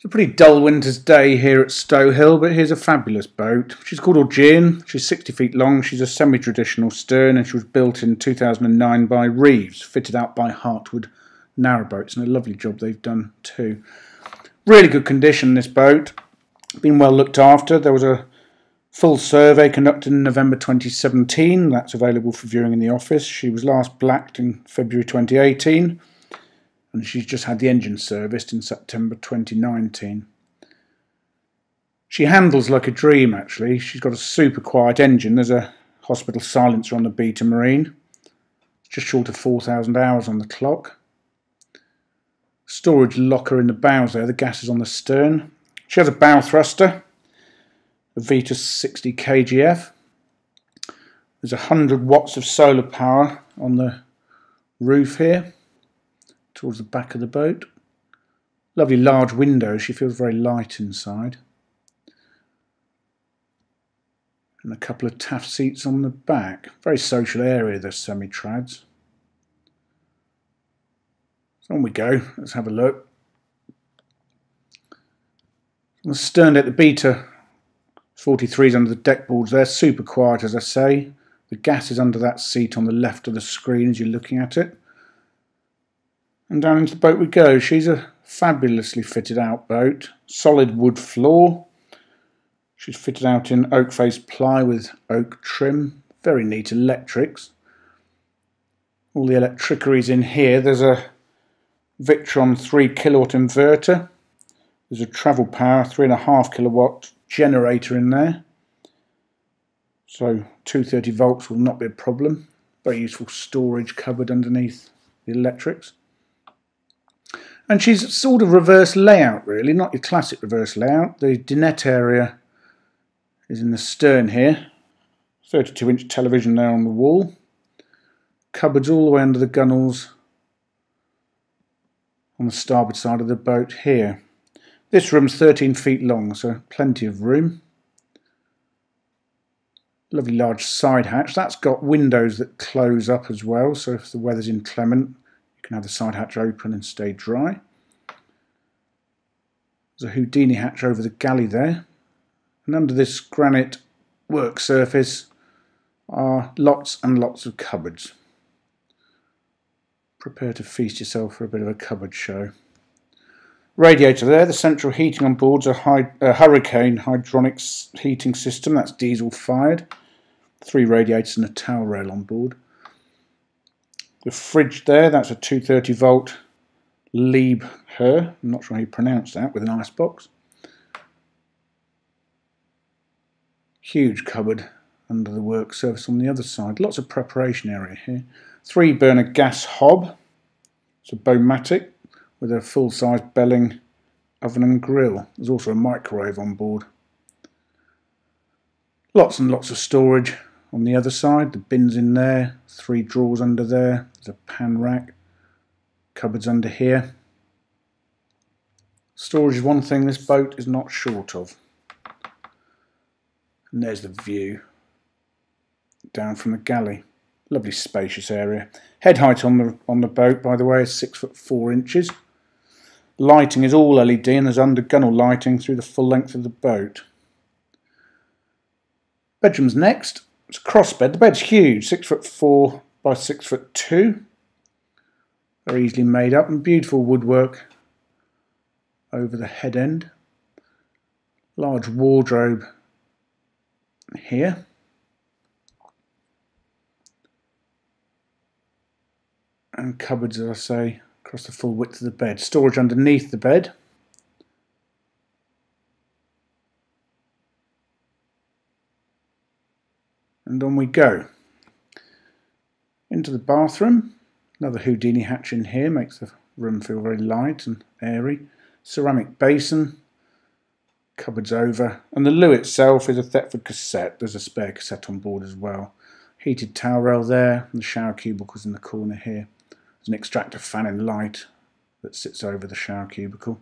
It's a pretty dull winter's day here at Stowe Hill, but here's a fabulous boat. She's called Augean. She's 60 feet long. She's a semi-traditional stern, and she was built in 2009 by Reeves, fitted out by Hartwood Narrowboats, and a lovely job they've done too. Really good condition, this boat. Been well looked after. There was a full survey conducted in November 2017. That's available for viewing in the office. She was last blacked in February 2018 and she's just had the engine serviced in September 2019. She handles like a dream actually. She's got a super quiet engine. There's a hospital silencer on the Beta Marine. Just short of 4,000 hours on the clock. Storage locker in the bows there. The gas is on the stern. She has a bow thruster. A Vetus 60 kgf. There's 100 watts of solar power on the roof here towards the back of the boat. Lovely large window, she feels very light inside. And a couple of taff seats on the back. Very social area, the semi-trads. So on we go, let's have a look. The stern deck, the Beta 43s under the deck boards They're super quiet as I say. The gas is under that seat on the left of the screen as you're looking at it. And down into the boat we go. She's a fabulously fitted out boat. Solid wood floor. She's fitted out in oak face ply with oak trim. Very neat electrics. All the electriceries in here. There's a Victron 3 kilowatt inverter. There's a travel power 3.5 kilowatt generator in there. So 230 volts will not be a problem. Very useful storage cupboard underneath the electrics. And she's sort of reverse layout really, not your classic reverse layout. The dinette area is in the stern here. 32 inch television there on the wall. Cupboards all the way under the gunnels on the starboard side of the boat here. This room's 13 feet long, so plenty of room. Lovely large side hatch. That's got windows that close up as well, so if the weather's inclement, you can have the side hatch open and stay dry. There's a Houdini hatch over the galley there. And under this granite work surface are lots and lots of cupboards. Prepare to feast yourself for a bit of a cupboard show. Radiator there, the central heating on board's a, a uh, Hurricane hydronics heating system, that's diesel fired. Three radiators and a towel rail on board. The fridge there, that's a 230 volt Liebherr, I'm not sure how you pronounce that, with an ice box. Huge cupboard under the work surface on the other side. Lots of preparation area here. Three burner gas hob. It's a Bowmatic with a full size Belling oven and grill. There's also a microwave on board. Lots and lots of storage on the other side. The bins in there, three drawers under there. There's a pan rack, cupboards under here. Storage is one thing this boat is not short of. And there's the view down from the galley. Lovely spacious area. Head height on the on the boat, by the way, is six foot four inches. Lighting is all LED and there's under gunnel lighting through the full length of the boat. Bedrooms next. It's a cross bed. The bed's huge, six foot four by six foot two. Very easily made up and beautiful woodwork over the head end. Large wardrobe here. And cupboards, as I say, across the full width of the bed. Storage underneath the bed. and on we go. Into the bathroom. Another Houdini hatch in here makes the room feel very light and airy. Ceramic basin, cupboards over, and the loo itself is a Thetford cassette. There's a spare cassette on board as well. Heated towel rail there, and the shower cubicle's in the corner here. There's an extractor fan and light that sits over the shower cubicle.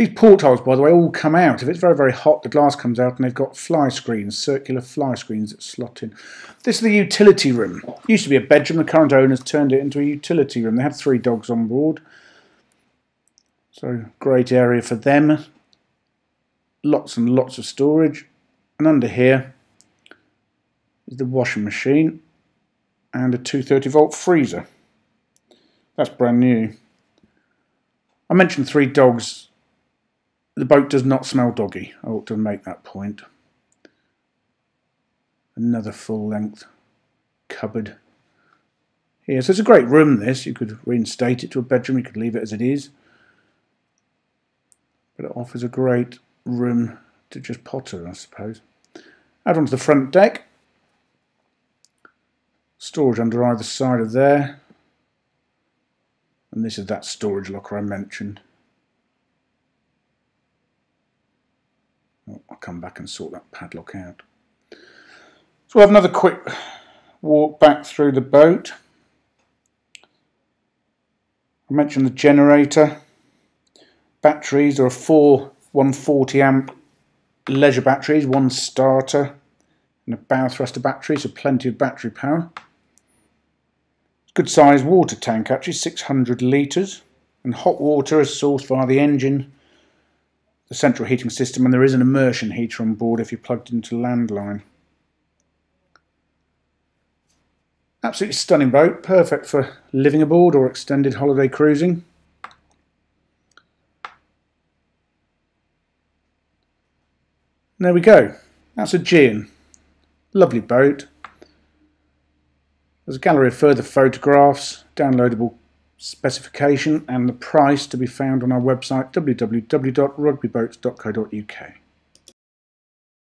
These portholes, by the way, all come out. If it's very, very hot, the glass comes out and they've got fly screens, circular fly screens that slot in. This is the utility room. It used to be a bedroom. The current owners turned it into a utility room. They had three dogs on board. So great area for them. Lots and lots of storage. And under here is the washing machine and a 230 volt freezer. That's brand new. I mentioned three dogs. The boat does not smell doggy. I ought to make that point. Another full length cupboard here. So it's a great room this. You could reinstate it to a bedroom. You could leave it as it is. But it offers a great room to just potter, I suppose. Out onto the front deck. Storage under either side of there. And this is that storage locker I mentioned. I'll come back and sort that padlock out. So we'll have another quick walk back through the boat. I mentioned the generator. Batteries, are four 140 amp leisure batteries, one starter and a bow thruster battery, so plenty of battery power. Good sized water tank actually, 600 litres and hot water is sourced via the engine, the central heating system and there is an immersion heater on board if you're plugged into landline. Absolutely stunning boat, perfect for living aboard or extended holiday cruising. there we go. That's a Augean. Lovely boat. There's a gallery of further photographs, downloadable specification and the price to be found on our website www.rugbyboats.co.uk.